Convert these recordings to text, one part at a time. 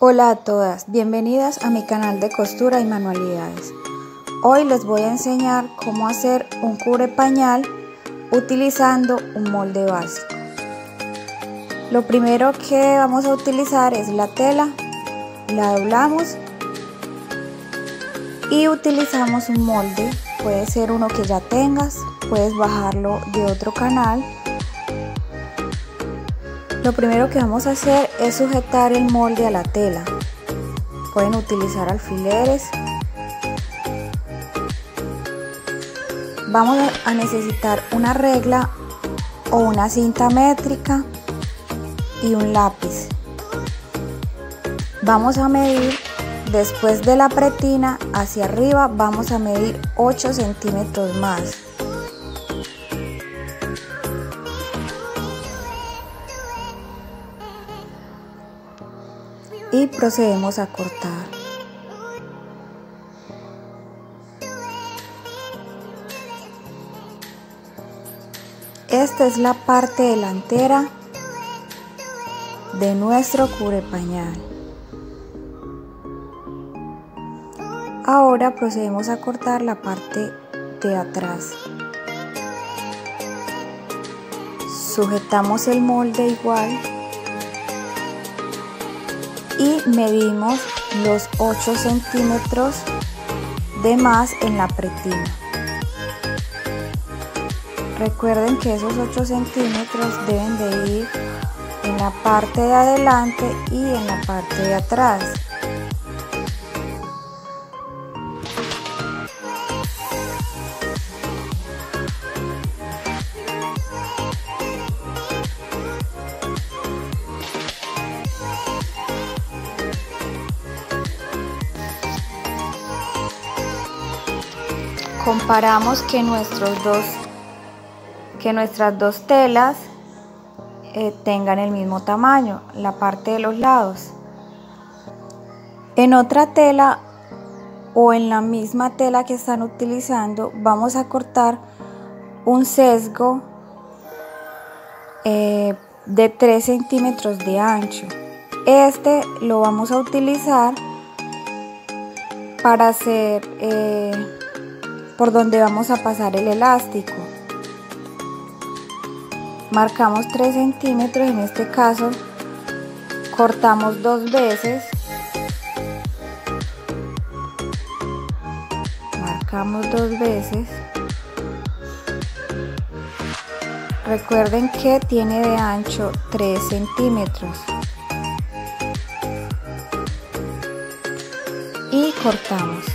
Hola a todas, bienvenidas a mi canal de costura y manualidades. Hoy les voy a enseñar cómo hacer un cubre pañal utilizando un molde básico. Lo primero que vamos a utilizar es la tela, la doblamos y utilizamos un molde, puede ser uno que ya tengas, puedes bajarlo de otro canal lo primero que vamos a hacer es sujetar el molde a la tela. Pueden utilizar alfileres. Vamos a necesitar una regla o una cinta métrica y un lápiz. Vamos a medir después de la pretina hacia arriba vamos a medir 8 centímetros más y procedemos a cortar. Esta es la parte delantera de nuestro cubre pañal. Ahora procedemos a cortar la parte de atrás. Sujetamos el molde igual y medimos los 8 centímetros de más en la pretina. Recuerden que esos 8 centímetros deben de ir en la parte de adelante y en la parte de atrás. Comparamos que, nuestros dos, que nuestras dos telas eh, tengan el mismo tamaño, la parte de los lados. En otra tela o en la misma tela que están utilizando vamos a cortar un sesgo eh, de 3 centímetros de ancho. Este lo vamos a utilizar para hacer eh, por donde vamos a pasar el elástico. Marcamos 3 centímetros, en este caso cortamos dos veces. Marcamos dos veces. Recuerden que tiene de ancho 3 centímetros. Y cortamos.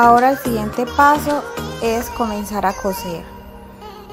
Ahora el siguiente paso es comenzar a coser.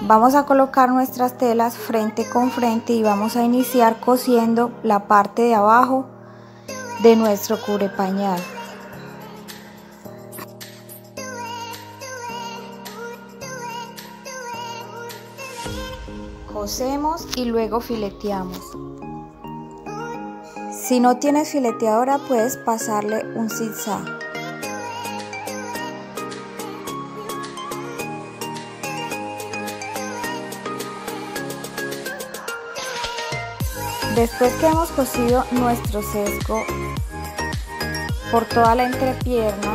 Vamos a colocar nuestras telas frente con frente y vamos a iniciar cosiendo la parte de abajo de nuestro cubre pañal. Cosemos y luego fileteamos. Si no tienes fileteadora puedes pasarle un zigzag. Después que hemos cosido nuestro sesgo por toda la entrepierna,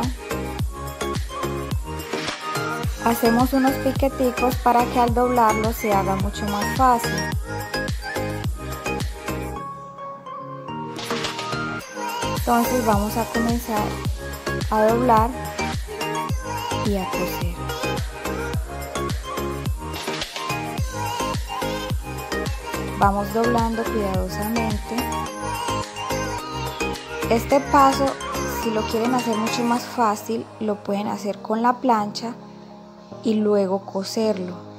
hacemos unos piqueticos para que al doblarlo se haga mucho más fácil. Entonces vamos a comenzar a doblar y a coser. Vamos doblando cuidadosamente. Este paso si lo quieren hacer mucho más fácil lo pueden hacer con la plancha y luego coserlo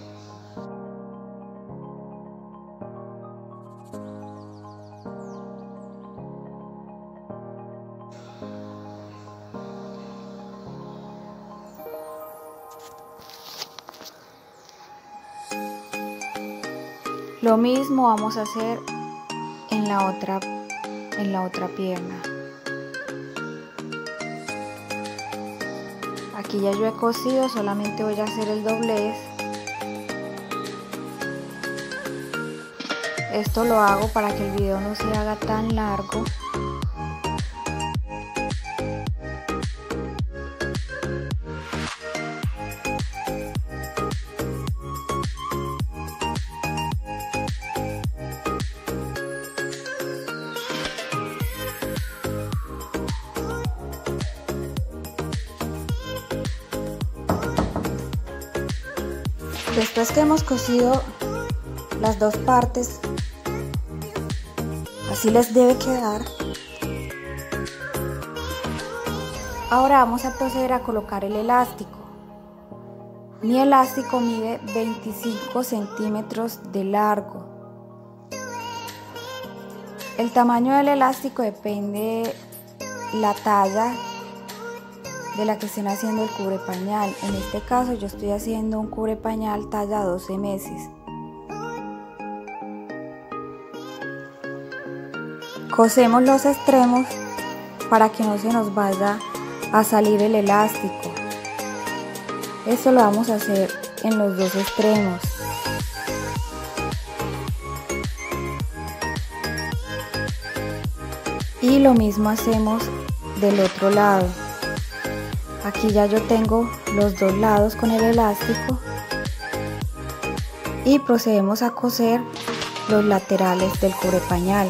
Lo mismo vamos a hacer en la otra en la otra pierna. Aquí ya yo he cosido, solamente voy a hacer el doblez. Esto lo hago para que el video no se haga tan largo. Después que hemos cosido las dos partes, así les debe quedar. Ahora vamos a proceder a colocar el elástico. Mi elástico mide 25 centímetros de largo. El tamaño del elástico depende la talla de la que estén haciendo el cubre pañal. En este caso yo estoy haciendo un cubre pañal talla 12 meses. Cosemos los extremos para que no se nos vaya a salir el elástico. Esto lo vamos a hacer en los dos extremos. Y lo mismo hacemos del otro lado. Aquí ya yo tengo los dos lados con el elástico y procedemos a coser los laterales del cubre pañal.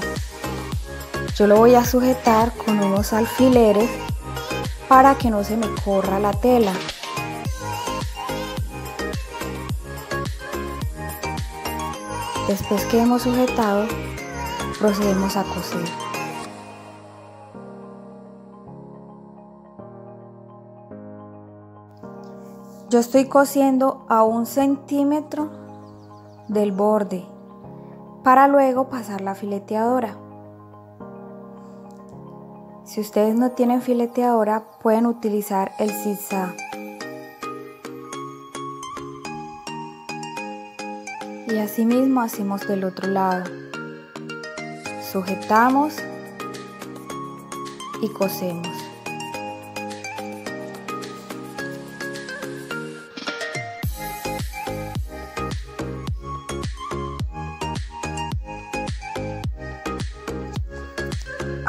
Yo lo voy a sujetar con unos alfileres para que no se me corra la tela. Después que hemos sujetado, procedemos a coser. Yo estoy cosiendo a un centímetro del borde para luego pasar la fileteadora. Si ustedes no tienen fileteadora pueden utilizar el zigzag. Y así mismo hacemos del otro lado. Sujetamos y cosemos.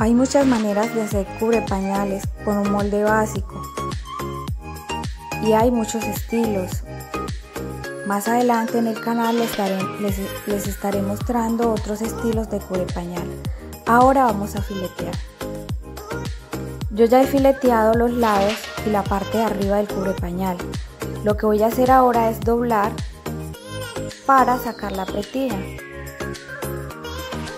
Hay muchas maneras de hacer cubre pañales con un molde básico y hay muchos estilos. Más adelante en el canal les estaré, mostrando otros estilos de cubre pañal. Ahora vamos a filetear. Yo ya he fileteado los lados y la parte de arriba del cubre pañal. Lo que voy a hacer ahora es doblar para sacar la pretina.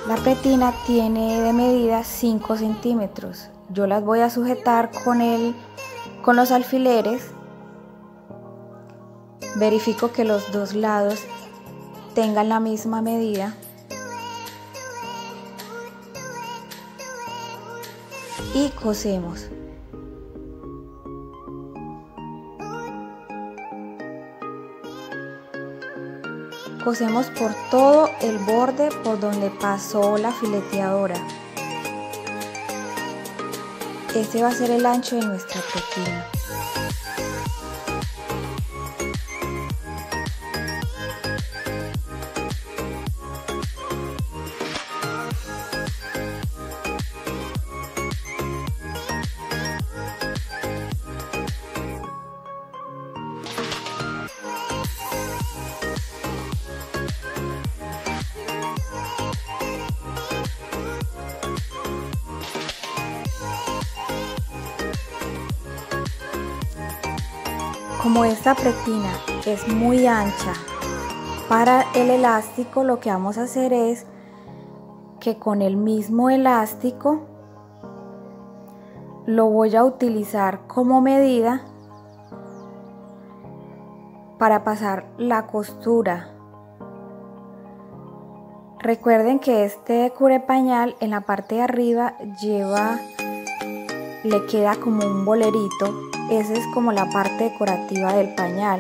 La petina tiene de medida 5 centímetros. Yo las voy a sujetar con, el, con los alfileres. Verifico que los dos lados tengan la misma medida. Y cosemos. Cosemos por todo el borde por donde pasó la fileteadora. Este va a ser el ancho de nuestra pequeña. Como esta pretina es muy ancha para el elástico, lo que vamos a hacer es que con el mismo elástico lo voy a utilizar como medida para pasar la costura. Recuerden que este cubre pañal en la parte de arriba lleva, le queda como un bolerito esa es como la parte decorativa del pañal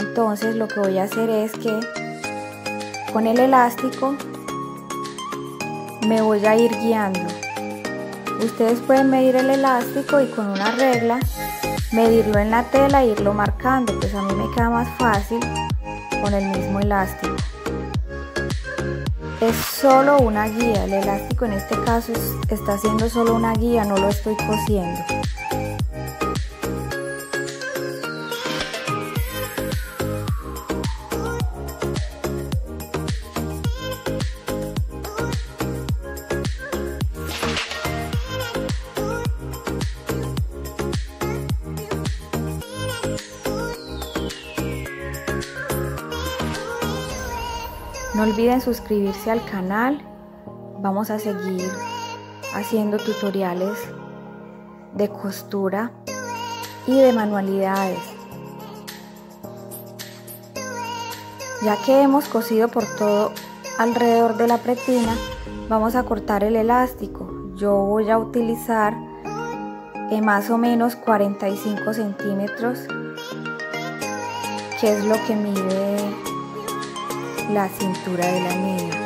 entonces lo que voy a hacer es que con el elástico me voy a ir guiando Ustedes pueden medir el elástico y con una regla medirlo en la tela e irlo marcando, pues a mí me queda más fácil con el mismo elástico. Es solo una guía, el elástico en este caso está siendo solo una guía, no lo estoy cosiendo. No olviden suscribirse al canal. Vamos a seguir haciendo tutoriales de costura y de manualidades. Ya que hemos cosido por todo alrededor de la pretina, vamos a cortar el elástico. Yo voy a utilizar eh, más o menos 45 centímetros, que es lo que mide la cintura de la niña.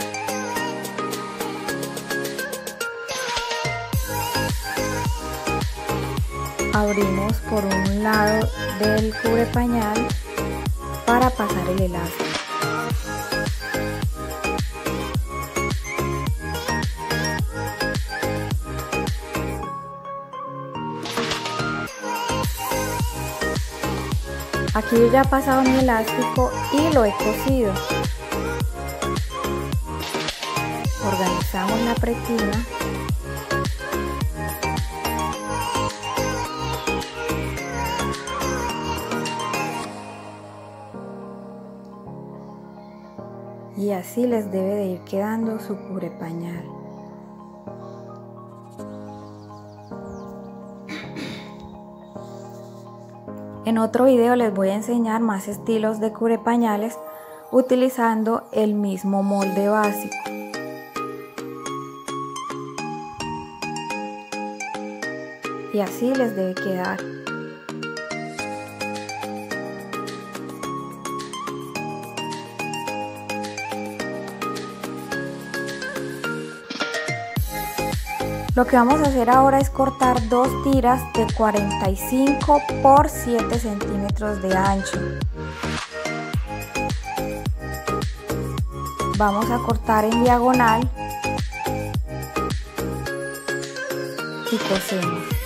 Abrimos por un lado del cubre pañal para pasar el elástico. Aquí ya he pasado mi elástico y lo he cosido. Organizamos la pretina y así les debe de ir quedando su cubre pañal. En otro video les voy a enseñar más estilos de cubre pañales utilizando el mismo molde básico. Y así les debe quedar. Lo que vamos a hacer ahora es cortar dos tiras de 45 por 7 centímetros de ancho. Vamos a cortar en diagonal y cosemos.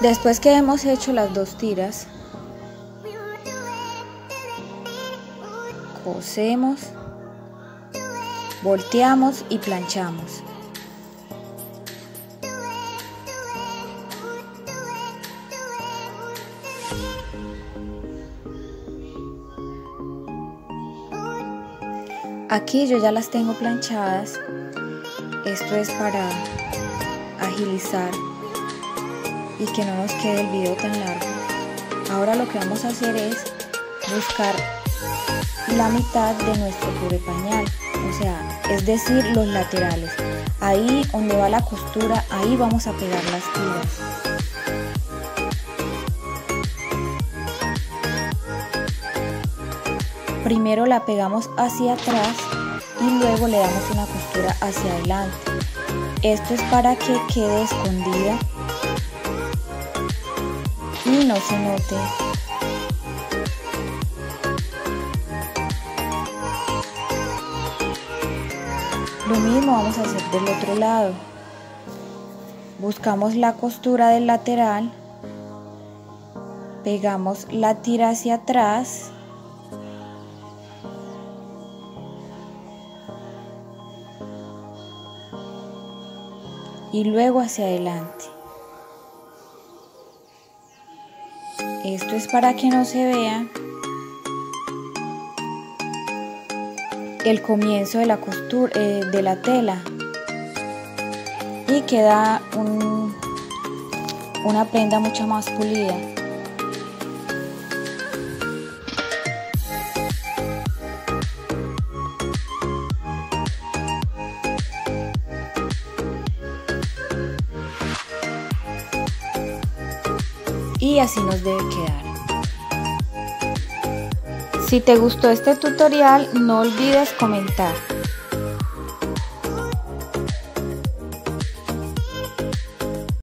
Después que hemos hecho las dos tiras, cosemos, volteamos y planchamos. Aquí yo ya las tengo planchadas. Esto es para agilizar y que no nos quede el video tan largo. Ahora lo que vamos a hacer es buscar la mitad de nuestro cubre pañal, o sea, es decir, los laterales. Ahí donde va la costura, ahí vamos a pegar las tiras. Primero la pegamos hacia atrás y luego le damos una costura hacia adelante. Esto es para que quede escondida no se note. Lo mismo vamos a hacer del otro lado. Buscamos la costura del lateral, pegamos la tira hacia atrás y luego hacia adelante. Esto es para que no se vea el comienzo de la costura eh, de la tela y queda una prenda mucho más pulida. Y así nos debe quedar. Si te gustó este tutorial no olvides comentar.